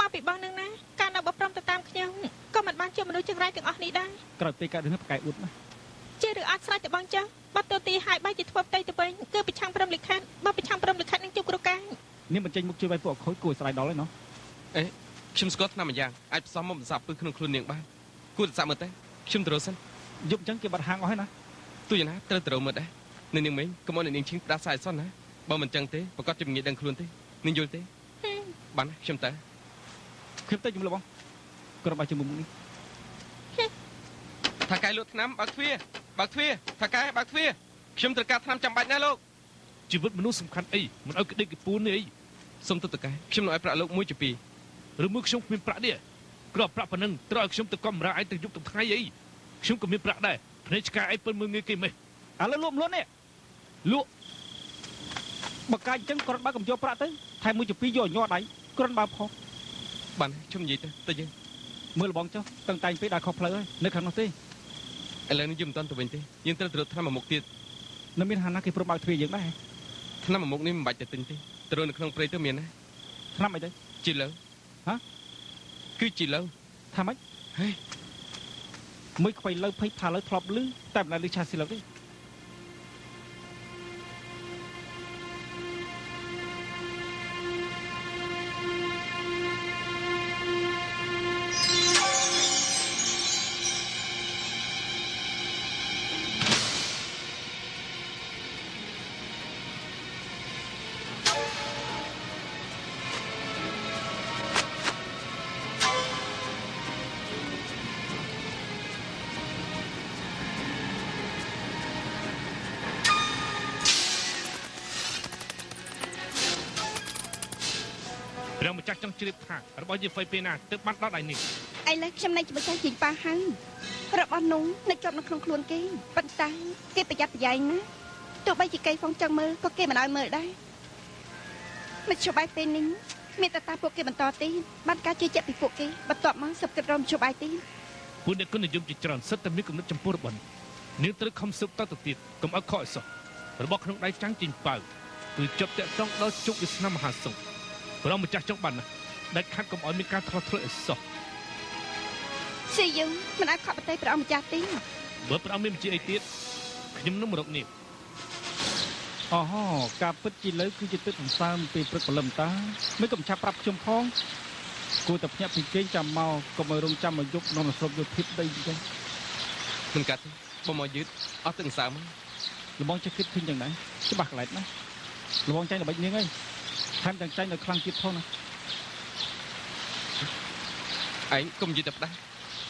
មកពីបងនឹងណាការនៅបប្រំទៅតាមខ្ញុំក៏មិនបានជាមនុស្សចង្រៃទាំងអស់នេះដែរក្រោយពេលកើតរឿងប្រកែអ៊ុតណាជាឬអត់ស្រេចទៅបងចុះបាត់ទៅទីហើយបែរជាធ្វើផ្ទៃទៅវិញគឺប្រឆាំងព្រមលិខិតបើប្រឆាំងព្រមលិខិតនឹងជួបគ្រូកាយនាងមិនចេញមុខជួយវាយពួកអខូចគួរឲ្យស្ដាយដល់ឯណោះខ្ញុំស្គាល់ថ្នាំម្យ៉ាងអាចផ្សំមកបន្សាប់ពឹសក្នុងខ្លួននាងបានគួរតែសាក់មើលទៅខ្ញុំទៅរកសិនយប់អញ្ចឹងគេបាត់ហាងអស់ហើយណាទូយ៉ាងណាត្រូវទៅរកមើលដែរនៅនាងមិញកុំឲ្យនាងឈិងផ្ដាសាយអសោះណាបើមិនអញ្ចឹងទេប្រកាសជាមិនងាយដឹងខ្លួនទេនាងយល់ទេបានណាខ្ញុំទៅ ខ្ញុំទៅជំលបងក្រុមបាច់ជាមួយមុខនេះថាកែលក់ថ្នាំបើកទ្វារបើកទ្វារថាកែបើកទ្វារខ្ញុំត្រូវការថ្នាំចាំបាច់ណាលោកជីវិតមនុស្សសំខាន់អីមិនឲ្យក្តិចកពួននេះអីសុំទៅតកែខ្ញុំនឹងឲ្យប្រាក់លោកមួយជាពីរឬមួយខ្ញុំគ្មានប្រាក់នេះគ្រាប់ប្រាក់ប៉ុណ្ណឹងត្រូវឲ្យខ្ញុំទៅកំរាឯងទៅយប់ទៅថ្ងៃអីខ្ញុំក៏មានប្រាក់ដែរភ្នែកឆ្កាឯងពិនមើលងាយគេមិនឥឡូវលក់មលុននេះលក់បើកាយអញ្ចឹងគ្រាន់បើកំយកប្រាក់ទៅថែមមួយជាពីរយកញ័រដៃគ្រាន់បើផុស បានខ្ញុំនិយាយទៅទៅយើងមើលលបងចុះតឹងតែងពេកដល់ខុសផ្លូវហើយនៅខាងនោះទេឥឡូវនេះយើងមិនទាន់ទៅវិញទេយើងត្រូវទៅរកថ្នាំមួយមុខទៀតនៅមានហាណាគេព្រមបើកទ្វារយើងដែរថ្នាំមួយមុខនេះមិនបាច់ទៅទិញទេទៅរកនៅក្នុងព្រៃទៅមានណាឆ្នាំអីទៅជីលើហ៎គឺជីលើថាម៉េចហេមួយខ្វៃលើភ័យផាលើធ្លាប់លឺតែមិនដែលលឺឆាស៊ីឡូទេ ព្រះម្ចាស់ចង់ជ្រាបថារបស់យើងហ្វៃពេលណាទើបបានដល់ដៃនេះឥឡូវខ្ញុំនៅជាមួយចាស់ជីងប៉ាហើយរបស់នោះនៅជាប់នៅក្នុងខ្លួនគេប៉ុន្តែគេប្រយ័ត្នប្រយែងណាទោះបីជាគេហ្វងចង់មើលក៏គេមិនឲ្យមើលដែរមជ្ឈបាយពេលនេះមានតែតាពួកគេបន្តទៀតបានការជឿជាក់ពីពួកគេបន្ទាប់មកសឹកគិតរំមជ្ឈបាយទៀតពួកអ្នកគុណនិយមជាច្រើនសិតតែមានគំនិតចំពោះរបស់នេះនាងត្រូវខំស៊ើបតទៅទៀតកុំឲ្យខកឲ្យសោះរបស់ក្នុងដៃចាំងជីងប៉ៅគឺជាប់តាក់ទងដល់ជោគវាសនាមហាសង្ឃ ព្រះម្ចាស់ចង់បានណាស់ដាច់ខាត់កុំឲ្យមានការធ្លាក់ធ្លាក់ឲ្យសោះស៊ីយើងមិនអាចខកប្រទេសព្រះអង្គម្ចាស់ទេបើព្រះអង្គមានបញ្ជាអីទៀតខ្ញុំនឹងមករកនាងអូហូការពិតជីលើគឺជាទឹកសន្សើមពេលព្រឹកព្រលឹមតាមិនកំឆាប់ប្រាប់ខ្ញុំផងគួរតែភ្ញាក់ពីគេងចាំមកកុំឲ្យរងចាំមកយប់នាំស្រុកយកភាពដីអញ្ចឹងមិនកាត់ទេបើមកយឺតអត់ទឹកសើមលបងចេះគិតឃើញយ៉ាងណាច្បាស់កន្លែងណាលបងចាញ់ល្បិចនាងអើយ ថែមទាំងចាញ់ដល់ខ្លាំងទៀតផងណាឯងកុំនិយាយតែផ្ដាស់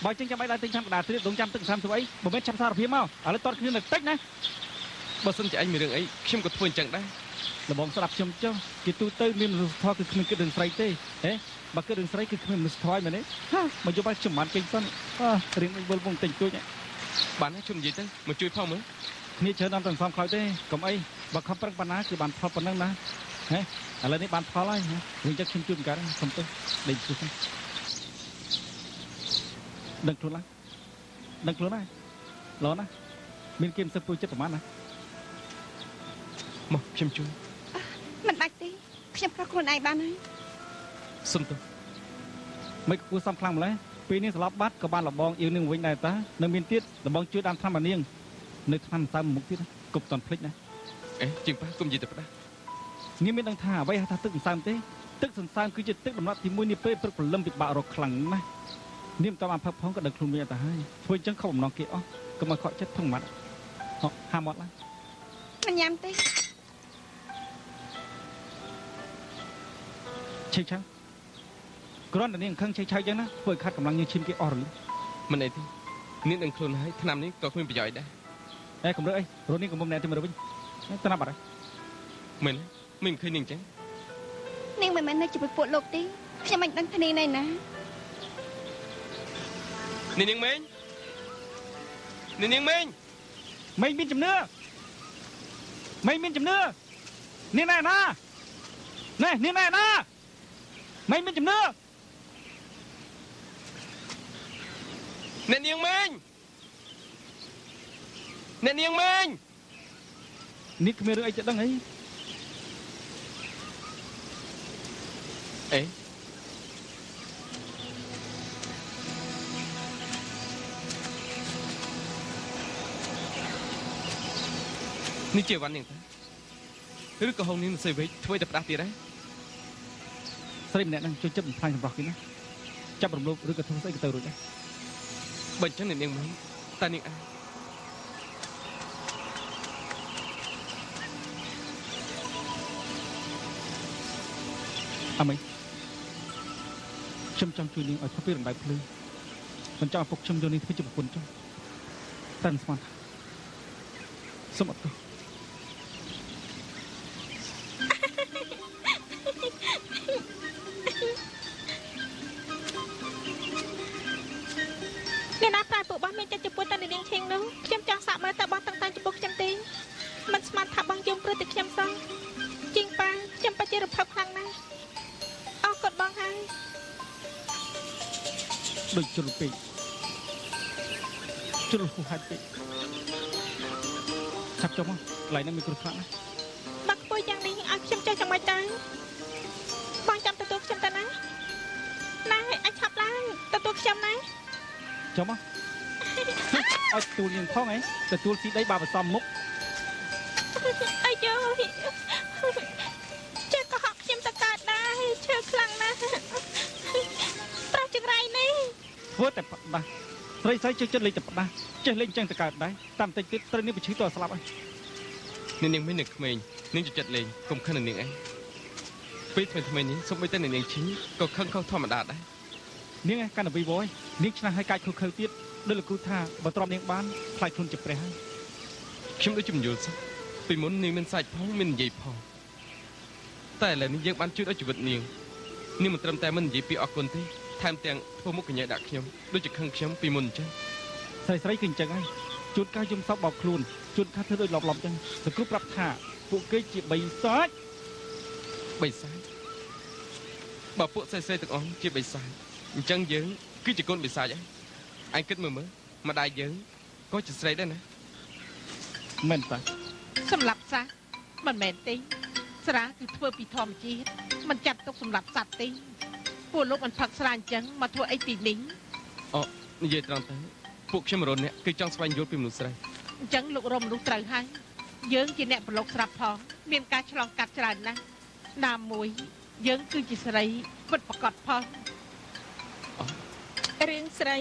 បើចឹងចាំបាច់ដល់ទិញឆ្នាំកដាត្រៀបដងចាំទឹកសាមធ្វើអីមិនមែនចាំសារភាពមកឥឡូវតតគ្នានៅតិចណាបើសិនជាឯងមានរឿងអីខ្ញុំក៏ធ្វើអញ្ចឹងដែរលបងស្ដាប់ខ្ញុំចុះគេទូទៅមានមនុស្សធម៌គឺគ្មានគិតរឿងស្រីទេហេបើគិតរឿងស្រីគឺគ្មានមនុស្សធម៌មែនទេហាមកយកបាច់ចំបានពេញសិនអើរៀងវិញវិលវងតិចទួចបានណាខ្ញុំនិយាយទៅមកជួយផងមើលគ្នាច្រើនដល់ទាំងសំខ្លោចទេកុំអីបើខំប្រឹងប៉ុណ្ណាគឺបានផលប៉ុណ្ណឹងណាហេ ឥឡូវនេះបានផលហើយវិញចិត្តខ្ញុំជួយបង្កើតសុំទៅដេកជួយសិនដឹងខ្លួនឡើងដឹងខ្លួនហើយឡណាមានគេមិនសឹកព្រួយចិត្តប្រហែលណាមកខ្ញុំជួយមិនបាច់ទេខ្ញុំប្រោះខ្លួនឯងបានហើយសុំទៅមិនគួរសំខ្លាំងម្ល៉េះពេលនេះស្លាប់បាត់ក៏បានលបងយើងនឹងវិញដែរតានៅមានទៀតលបងជួយដាំថ្នាំអានាងនៅថ្នាំសើមមុខទៀតណាគប់តន់ភ្លេចណាអេជាងប៉ះកុំនិយាយតែផ្ដាស់ ងាយមានដឹងថាអ្វីហៅថាទឹកសន្សើមទេទឹកសន្សើមគឺជាទឹកដំណក់ទី1នេះពេលព្រឹកព្រលឹមពិបាករកខ្លាំងណាស់នាមតាមអភ័ព្វផងក៏ដឹងខ្លួនមានតែហើយធ្វើអញ្ចឹងខុសបំណងគេអស់កុំឲ្យខកចិត្តផងម៉ាត់ហ៎ហាមាត់ឡើងមិនញ៉ាំទេឆេកឆាំងគ្រាន់តែនាងខឹងឆេកឆៅអញ្ចឹងណាធ្វើឲ្យខាត់កម្លាំងញើឈាមគេអស់រលីងមិនអីទេនាងដឹងខ្លួនហើយឆ្នាំនេះក៏គ្មានប្រយោជន៍ដែរអេកុំរើអីរនេះកុំមុំណែទៅមើលវិញទៅណាបាត់ហើយមែនទេ មិនឃើញនាងអញ្ចឹងនាងមិនមែននៅជាមួយពួកលោកទេខ្ញុំមិនដឹងគ្នាណែណានាងនាងមេងនាងនាងមេងមិនមានជំនឿមិនមានជំនឿនាងណែណាណែនាងណែណាមិនមានជំនឿអ្នកនាងមេងអ្នកនាងមេងនេះគ្មានរឿងអីទៅដឹងអី អីនេះជាវ៉ាន់នាងតាឬក៏ហុងនាងសេវិចធ្វើតែផ្ដាស់ទៀតហ៎ស្រីម្នាក់ហ្នឹងជួយចិត្តបំផ្លាញសម្រស់គេណាចាប់រំលោភឬក៏ធ្វើស្អីក៏ទៅរួចដែរបើអញ្ចឹងនាងមិនតានាងអាអមី ខ្ញុំចង់ជួយនាងឲ្យផុតពីរំដៅភ្លឺមិនចង់ឲ្យពុកខ្ញុំយកនាងធ្វើជាប្រពន្ធចុះតែមិនស្មានថាសូមអត់ទោសអ្នកណាប្រាយពួកបងមានចិត្តចំពោះតែនាងឈិងនោះខ្ញុំចង់សាកមើលតើបងតាំង ដូចជ្រុលពេកជ្រុលហួសហេតុពេកចាប់ចុះមកកន្លែងហ្នឹងមានគ្រោះថ្នាក់ណាបើខ្ពស់យ៉ាងនេះឲ្យខ្ញុំចេះចាំមិនទៅបងចាំទទួលខ្ញុំទៅណាណាអាចឆាប់ឡើងទទួលខ្ញុំណាចុះមកឲ្យទទួលនាងផងឯងទទួលស៊ីដីបាបសំមុខអាយយចេះក៏ហក់ខ្ញុំទៅកើតដែរឈឺខ្លាំងណាស់ប្រោះចង្រៃនេះ ធ្វើតែផ្ដាស់ស្រីស្រីចេះចិត្តលេងតែផ្ដាស់ចេះលេងចឹងទៅកើតដែរតាមតិចទៀតត្រូវនាងបញ្ឈឺតស្លាប់ហើយនាងនាងមិននឹកក្មេងនាងចូលចិត្តលេងកុំខឹងនឹងនាងឯងពេលថ្មីថ្មីនេះសូម្បីតែនាងឈីក៏ខឹងខុសធម្មតាដែរនាងឯងកាន់តែវីវយនាងឆ្នះឲ្យកាច់ខុសខើទៀតដោយលោកគ្រូថាបើទ្រាំនាងបានខ្លាចខ្លួនជាព្រះហើយខ្ញុំដូចជំយល់សោះពីមុននាងមានសាច់ផងមាននិយាយផងតែឥឡូវនេះយើងបានជួយដល់ជីវិតនាងនាងមិនត្រឹមតែមិននិយាយពីអរគុណទេ ថែមទាំងធ្វើមុខកញ្ញែដាក់ខ្ញុំដូចជាខឹងខ្ញុំពីមុនអញ្ចឹងស្រីស្រីគឺអញ្ចឹងហើយជួនកាលយំសោកបោកខ្លួនជួនកាលធ្វើដូចលប់លប់អញ្ចឹងលោកគ្រូប្រាប់ថាពួកគេជាបីសាច់បិសាចបើពួកស្រីស្រីទាំងអស់ជាបិសាចអញ្ចឹងយើងគឺជាកូនបិសាចហើយអញគិតមើលមើលម្ដាយយើងក៏ជាស្រីដែរណាមែនតាសម្រាប់សត្វមិនមែនទេស្រាគឺធ្វើពីធម្មជាតិមិនចាត់ទុកសម្រាប់សត្វទេ ពួកលោកមិនផឹកស្រាអញ្ចឹងមកធ្វើអីទីនេះអូនិយាយត្រង់ទៅពួកខ្ញុំរននេះគឺចង់ស្វែងយល់ពីមនុស្សស្រីអញ្ចឹងលោករមមនុស្សត្រូវហើយយើងជាអ្នកប្រឡូកស្រាប់ផងមានការឆ្លងកាត់ច្រើនណាស់ណាមួយ យើង គឺជាស្រីពិតប្រកបផងរឿងស្រី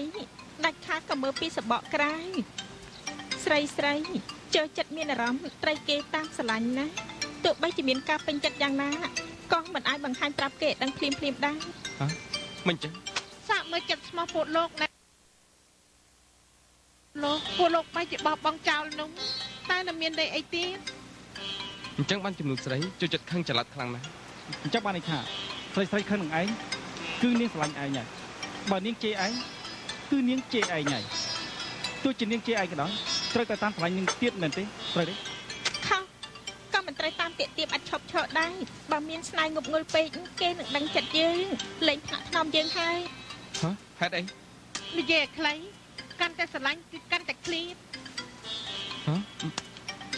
ដាច់ខាតក៏មើលពីសបកក្រៅស្រីស្រីចូលចិត្តមានអារម្មណ៍ត្រីគេតាមស្រឡាញ់ណាទោះបីជាមានការពេញចិត្តយ៉ាងណា ក៏មិនអាចបង្ហាញប្រាប់គេឲ្យដឹងភ្លាមភ្លាមៗដែរមិនចឹងសាកមើលចិត្តស្មោះពួកលោកណាលោកពួកលោកបែរជាបោះបង់ចោលនោះតែនៅមានដីអីទៀតអញ្ចឹងបានចំនួនស្រីចូលចិត្តខឹងចល័តខ្លាំងណាស់អញ្ចឹងបានន័យថាស្រីស្រីខឹងនឹងឯងគឺនាងស្រឡាញ់ឯងហើយបើនាងជេរឯងគឺនាងជេរឯងហើយទោះជានាងជេរឯងក៏ដោយត្រូវតែតាមស្រឡាញ់នាងទៀតមែនទេត្រូវទេខុសក៏មិន ត្រូវតាមទាក់ទាបអាចឈប់ឈរដែរបើមានស្នេហ៍ងប់ងុលពេកគេនឹងដឹងចិត្តយើងលែងថ្នាក់ថ្នមយើងហើយហ៎ហេតុអីនិយាយឲ្យខ្លីកាន់តែស្រឡាញ់គឺកាន់តែឃ្លាតហ៎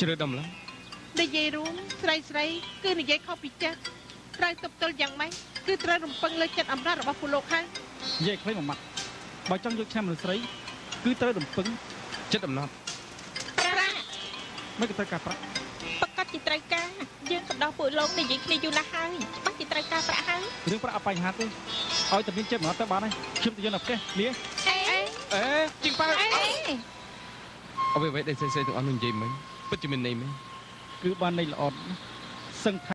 ជ្រើដំឡើងនិយាយរួមស្រីស្រីគឺនិយាយខុសពីចិត្តត្រូវទប់ទល់យ៉ាងម៉េចគឺត្រូវរំពឹងលើចិត្តអំណាចរបស់ពលលោកហើយនិយាយខ្លីមួយម៉ាត់បើចង់យកឆ្នាំមនុស្សស្រី គឺត្រូវរំពឹងចិត្តអំណត់ប្រាក់មិនក៏ត្រូវការប្រាក់ ប្រកាសជាត្រូវការយើងកំដៅពួកលោកនិយាយគ្នាយូរណាស់ហើយច្បាស់ជាត្រូវការប្រាក់ហើយរឿងប្រាក់អត់បញ្ហាទេឲ្យតែមានចិត្តមកទៅបានហើយខ្ញុំទៅយកនៅផ្ទះលាអេអេជីងប៉ាអេអ្វីអ្វីដែលស្រីស្រីទាំងអស់នឹងនិយាយមិញពិតជាមានន័យមែនគឺបានន័យល្អណាស់សឹងថា